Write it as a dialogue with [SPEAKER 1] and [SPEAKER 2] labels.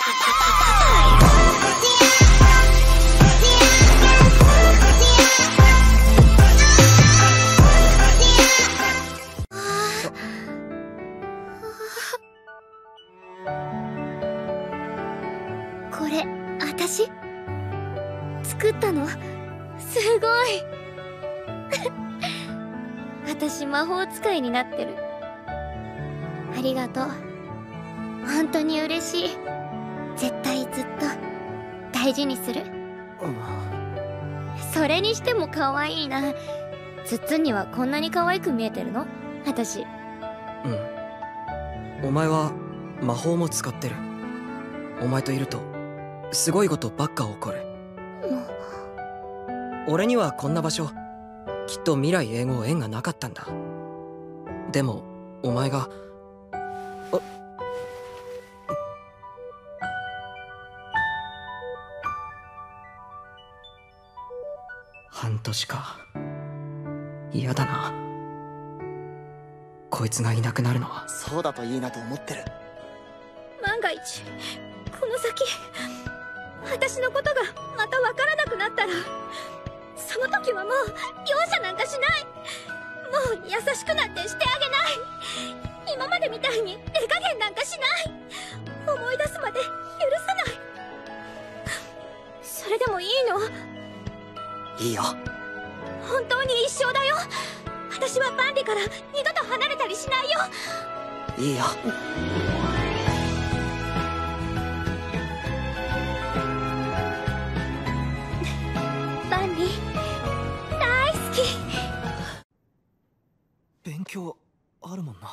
[SPEAKER 1] これ私？作ったの？すごい！私魔法使いになってる。ありがとう。本当に嬉しい。絶対ずっと大事にする。それにしても可愛いな。ツッツンにはこんなに可愛く見えてるの？私。
[SPEAKER 2] うん。お前は魔法も使ってる。お前といるとすごいことばっか起こる。俺にはこんな場所。きっと未来永劫縁がなかったんだ。でもお前が半年か。嫌だな。こいつがいなくなるのは。
[SPEAKER 3] そうだといいなと思ってる。
[SPEAKER 1] 万が一この先私のことがまたわからなくなったらその時はもう容赦なんかしない。もう優しくなんてしてあげない。今までみたいに手加減なんかしない。思い出すまで許さない。それでもいいの？
[SPEAKER 3] いいよ。
[SPEAKER 1] 本当に一生だよ。私はバンリから二度と離れたりしないよ。
[SPEAKER 3] いいよ。
[SPEAKER 1] バンリ大好き。
[SPEAKER 2] 勉強あるもんな